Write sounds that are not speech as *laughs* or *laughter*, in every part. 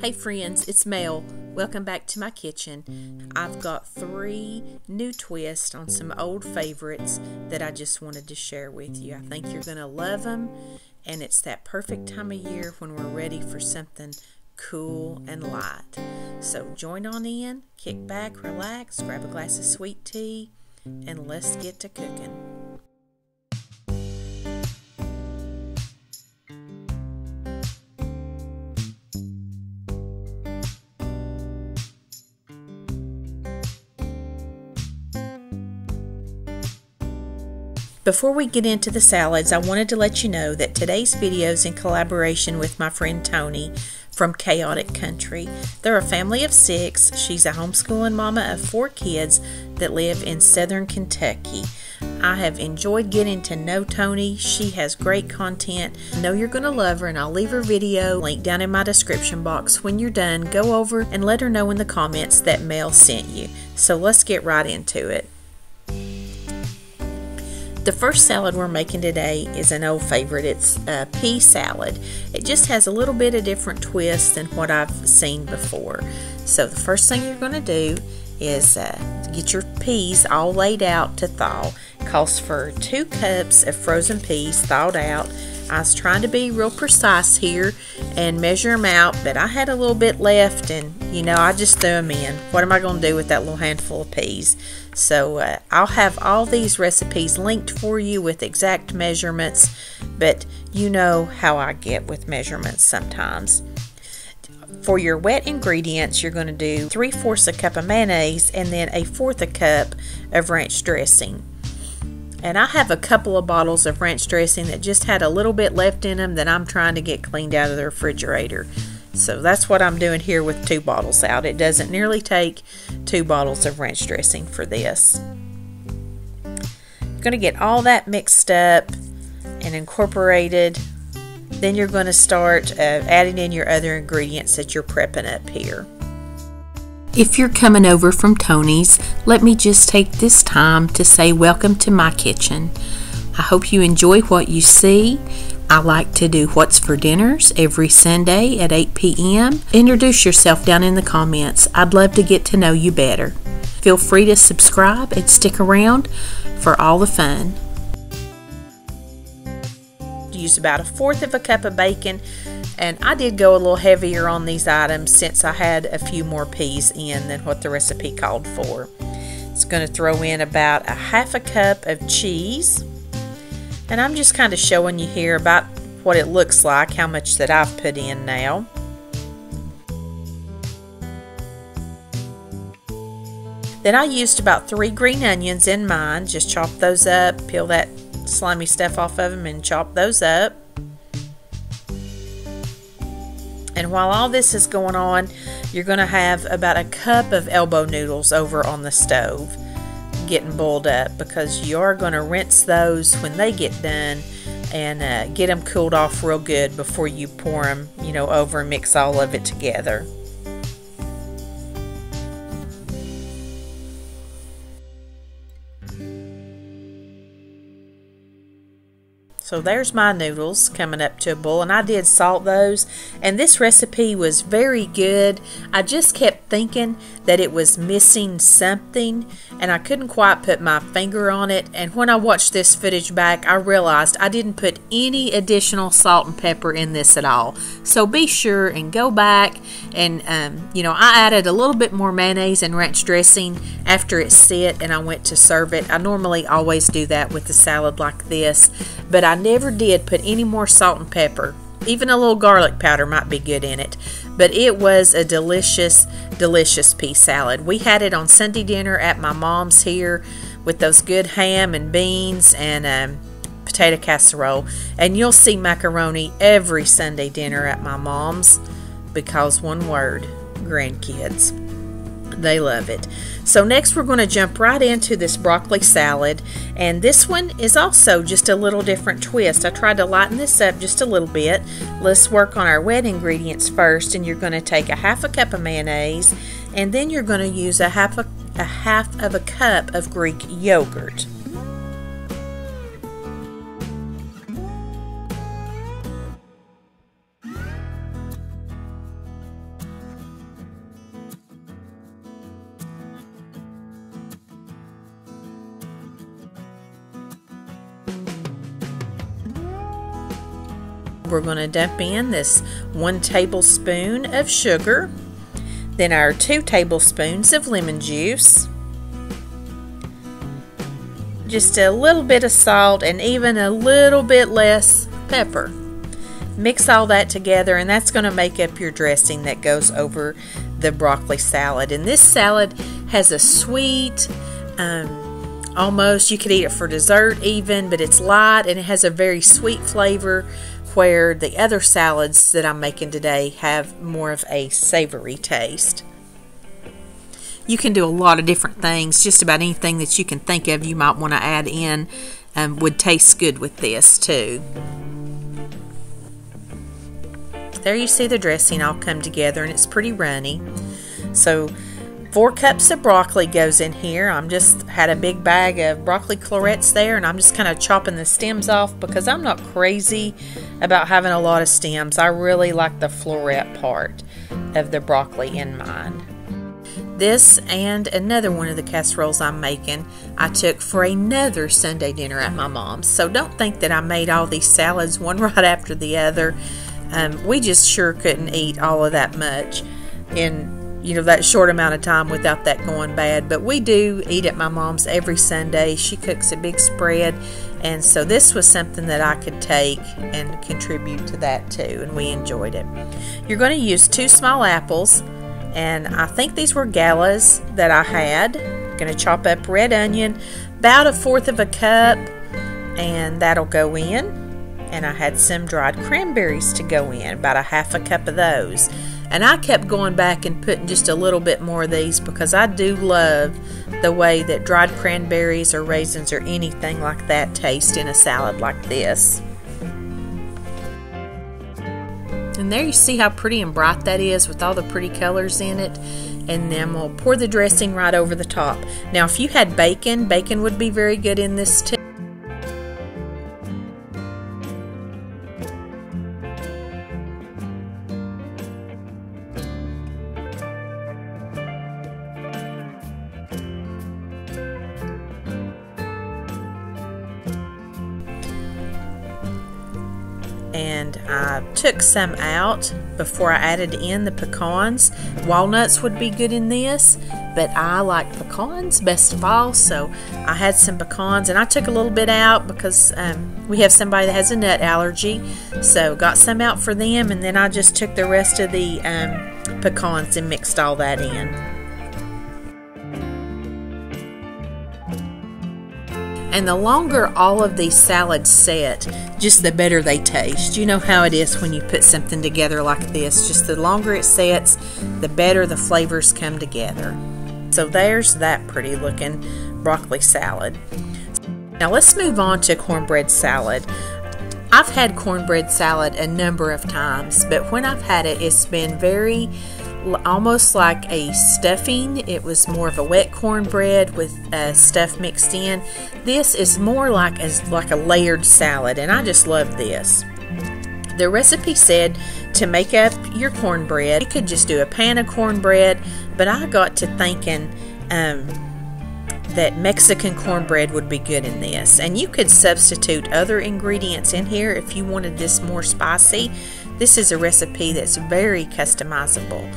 Hey friends, it's Mel. Welcome back to my kitchen. I've got three new twists on some old favorites that I just wanted to share with you. I think you're going to love them, and it's that perfect time of year when we're ready for something cool and light. So join on in, kick back, relax, grab a glass of sweet tea, and let's get to cooking. Before we get into the salads, I wanted to let you know that today's video is in collaboration with my friend Toni from Chaotic Country. They're a family of six. She's a homeschooling mama of four kids that live in southern Kentucky. I have enjoyed getting to know Toni. She has great content. I know you're going to love her, and I'll leave her video link down in my description box. When you're done, go over and let her know in the comments that Mel sent you. So let's get right into it. The first salad we're making today is an old favorite. It's a pea salad. It just has a little bit of different twist than what I've seen before. So the first thing you're going to do is uh, get your peas all laid out to thaw. Calls for two cups of frozen peas thawed out. I was trying to be real precise here and measure them out, but I had a little bit left and, you know, I just threw them in. What am I going to do with that little handful of peas? So uh, I'll have all these recipes linked for you with exact measurements, but you know how I get with measurements sometimes. For your wet ingredients, you're going to do 3 fourths a cup of mayonnaise and then a fourth a cup of ranch dressing. And I have a couple of bottles of ranch dressing that just had a little bit left in them that I'm trying to get cleaned out of the refrigerator. So that's what I'm doing here with two bottles out. It doesn't nearly take two bottles of ranch dressing for this. You're going to get all that mixed up and incorporated. Then you're going to start uh, adding in your other ingredients that you're prepping up here. If you're coming over from Toni's, let me just take this time to say welcome to my kitchen. I hope you enjoy what you see. I like to do What's for Dinners every Sunday at 8 p.m. Introduce yourself down in the comments. I'd love to get to know you better. Feel free to subscribe and stick around for all the fun. Use about a fourth of a cup of bacon and I did go a little heavier on these items since I had a few more peas in than what the recipe called for. It's going to throw in about a half a cup of cheese. And I'm just kind of showing you here about what it looks like, how much that I've put in now. Then I used about three green onions in mine. Just chop those up, peel that slimy stuff off of them and chop those up. While all this is going on, you're going to have about a cup of elbow noodles over on the stove getting boiled up because you are going to rinse those when they get done and uh, get them cooled off real good before you pour them, you know, over and mix all of it together. So there's my noodles coming up to a boil, and I did salt those. And this recipe was very good. I just kept thinking that it was missing something, and I couldn't quite put my finger on it. And when I watched this footage back, I realized I didn't put any additional salt and pepper in this at all. So be sure and go back and, um, you know, I added a little bit more mayonnaise and ranch dressing after it set and I went to serve it. I normally always do that with a salad like this, but I never did put any more salt and pepper. Even a little garlic powder might be good in it. But it was a delicious, delicious pea salad. We had it on Sunday dinner at my mom's here with those good ham and beans and um, potato casserole. And you'll see macaroni every Sunday dinner at my mom's because one word grandkids. They love it. So next we're going to jump right into this broccoli salad and this one is also just a little different twist. I tried to lighten this up just a little bit. Let's work on our wet ingredients first and you're going to take a half a cup of mayonnaise and then you're going to use a half a, a half of a cup of Greek yogurt. We're going to dump in this one tablespoon of sugar, then our two tablespoons of lemon juice, just a little bit of salt, and even a little bit less pepper. Mix all that together, and that's going to make up your dressing that goes over the broccoli salad. And this salad has a sweet, um, almost you could eat it for dessert even, but it's light and it has a very sweet flavor. Where the other salads that I'm making today have more of a savory taste. You can do a lot of different things, just about anything that you can think of you might want to add in um, would taste good with this too. There you see the dressing all come together and it's pretty runny. So four cups of broccoli goes in here. I'm just had a big bag of broccoli florets there and I'm just kind of chopping the stems off because I'm not crazy about having a lot of stems. I really like the floret part of the broccoli in mine. This and another one of the casseroles I'm making, I took for another Sunday dinner at my mom's. So don't think that I made all these salads one *laughs* right after the other. Um, we just sure couldn't eat all of that much in you know that short amount of time without that going bad. But we do eat at my mom's every Sunday. She cooks a big spread, and so this was something that I could take and contribute to that too, and we enjoyed it. You're going to use two small apples, and I think these were galas that I had. Going to chop up red onion, about a fourth of a cup, and that'll go in and I had some dried cranberries to go in, about a half a cup of those. And I kept going back and putting just a little bit more of these because I do love the way that dried cranberries or raisins or anything like that taste in a salad like this. And there you see how pretty and bright that is with all the pretty colors in it. And then we'll pour the dressing right over the top. Now, if you had bacon, bacon would be very good in this too. Took some out before I added in the pecans. Walnuts would be good in this, but I like pecans best of all, so I had some pecans and I took a little bit out because um, we have somebody that has a nut allergy, so got some out for them, and then I just took the rest of the um, pecans and mixed all that in. And the longer all of these salads set, just the better they taste. You know how it is when you put something together like this. Just the longer it sets, the better the flavors come together. So there's that pretty looking broccoli salad. Now let's move on to cornbread salad. I've had cornbread salad a number of times, but when I've had it, it's been very almost like a stuffing. It was more of a wet cornbread with uh, stuff mixed in. This is more like as like a layered salad, and I just love this. The recipe said to make up your cornbread, you could just do a pan of cornbread, but I got to thinking um, that Mexican cornbread would be good in this. And you could substitute other ingredients in here if you wanted this more spicy. This is a recipe that's very customizable.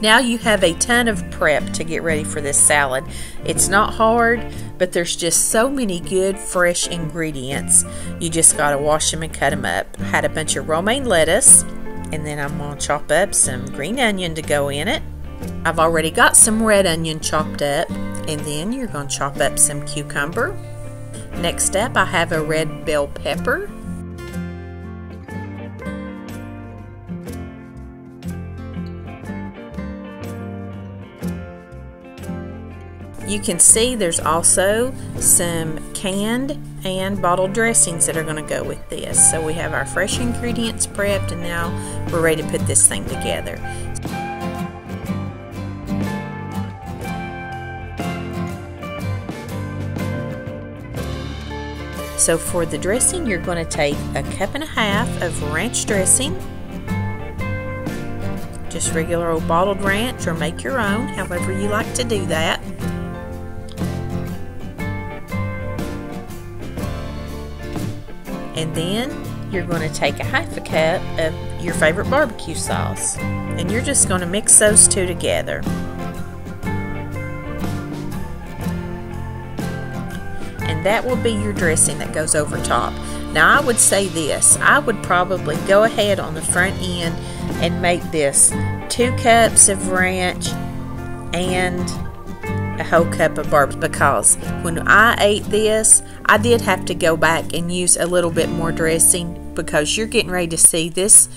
Now you have a ton of prep to get ready for this salad. It's not hard, but there's just so many good fresh ingredients. You just got to wash them and cut them up. I had a bunch of romaine lettuce, and then I'm to chop up some green onion to go in it. I've already got some red onion chopped up, and then you're to chop up some cucumber. Next up, I have a red bell pepper You can see there's also some canned and bottled dressings that are going to go with this. So we have our fresh ingredients prepped and now we're ready to put this thing together. So for the dressing, you're going to take a cup and a half of ranch dressing, just regular old bottled ranch or make your own, however you like to do that. And then you're going to take a half a cup of your favorite barbecue sauce and you're just going to mix those two together. And that will be your dressing that goes over top. Now, I would say this I would probably go ahead on the front end and make this two cups of ranch and a whole cup of barbs because when I ate this, I did have to go back and use a little bit more dressing because you're getting ready to see this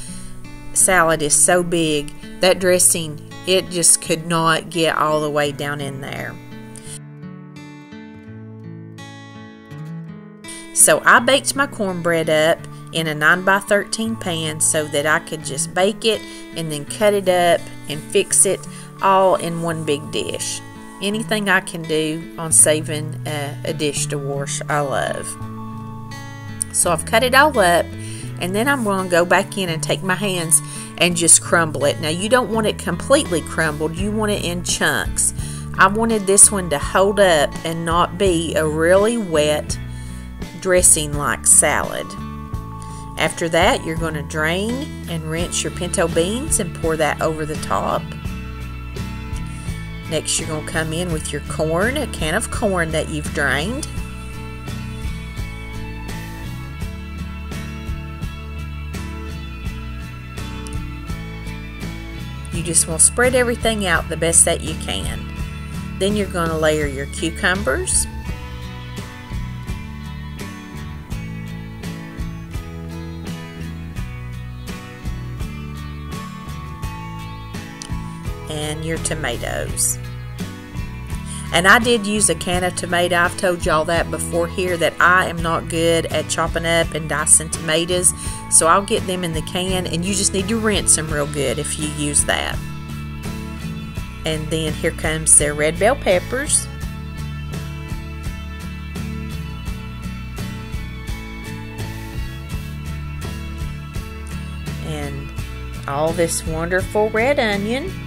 salad is so big that dressing it just could not get all the way down in there. So I baked my cornbread up in a 9 by 13 pan so that I could just bake it and then cut it up and fix it all in one big dish. Anything I can do on saving a, a dish to wash, I love. So I've cut it all up and then I'm going to go back in and take my hands and just crumble it. Now you don't want it completely crumbled, you want it in chunks. I wanted this one to hold up and not be a really wet dressing like salad. After that, you're going to drain and rinse your pinto beans and pour that over the top. Next, you're going to come in with your corn, a can of corn that you've drained. You just want to spread everything out the best that you can. Then you're going to layer your cucumbers. And your tomatoes. And I did use a can of tomato. I've told y'all that before here that I am not good at chopping up and dicing tomatoes. So I'll get them in the can and you just need to rinse them real good if you use that. And then here comes the red bell peppers. And all this wonderful red onion.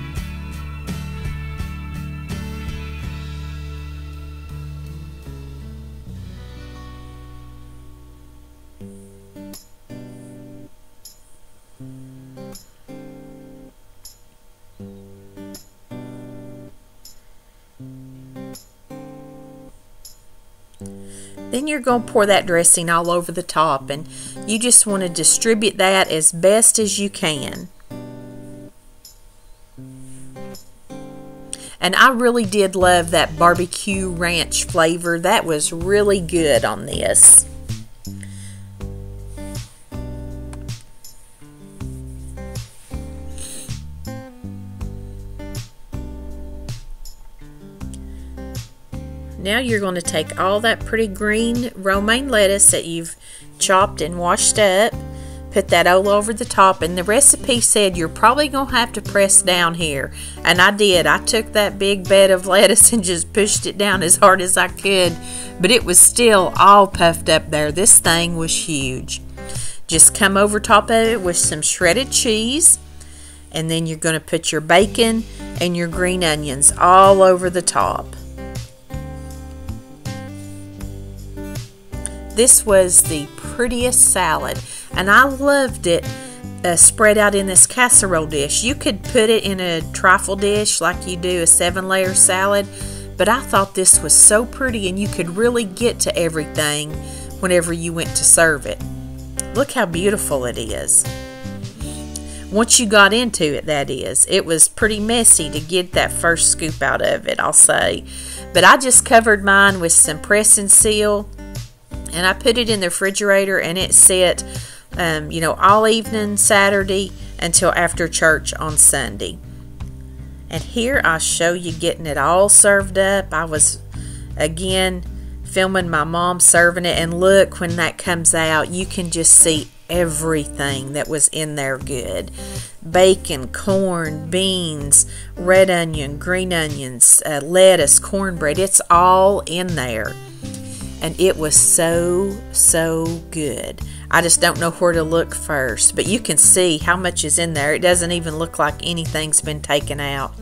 Then you're going to pour that dressing all over the top and you just want to distribute that as best as you can. And I really did love that barbecue ranch flavor. That was really good on this. Now you're going to take all that pretty green romaine lettuce that you've chopped and washed up, put that all over the top, and the recipe said you're probably going to have to press down here. And I did. I took that big bed of *laughs* lettuce and just pushed it down as hard as I could, but it was still all puffed up there. This thing was huge. Just come over top of it with some shredded cheese, and then you're going to put your bacon and your green onions all over the top. This was the prettiest salad, and I loved it uh, spread out in this casserole dish. You could put it in a trifle dish like you do a seven layer salad, but I thought this was so pretty and you could really get to everything whenever you went to serve it. Look how beautiful it is. Once you got into it, that is. It was pretty messy to get that first scoop out of it, I'll say. But I just covered mine with some press and seal and I put it in the refrigerator and it set, um, you know, all evening Saturday until after church on Sunday. And here I show you getting it all served up. I was again filming my mom serving it, and look when that comes out, you can just see everything that was in there good bacon, corn, beans, red onion, green onions, uh, lettuce, cornbread. It's all in there and it was so, so good. I just don't know where to look first, but you can see how much is in there. It doesn't even look like anything's been taken out.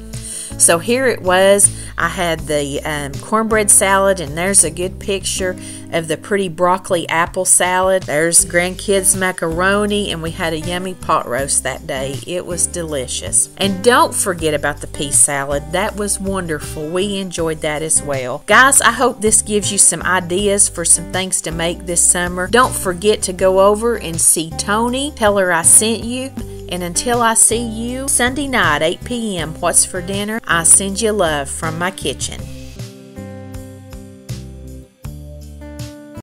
So here it was. I had the um, cornbread salad, and there's a good picture of the pretty broccoli apple salad. There's grandkids macaroni, and we had a yummy pot roast that day. It was delicious. And don't forget about the pea salad. That was wonderful. We enjoyed that as well. Guys, I hope this gives you some ideas for some things to make this summer. Don't forget to go over and see Toni. Tell her I sent you. And until I see you Sunday night, 8 p.m., What's for Dinner? I send you love from my kitchen.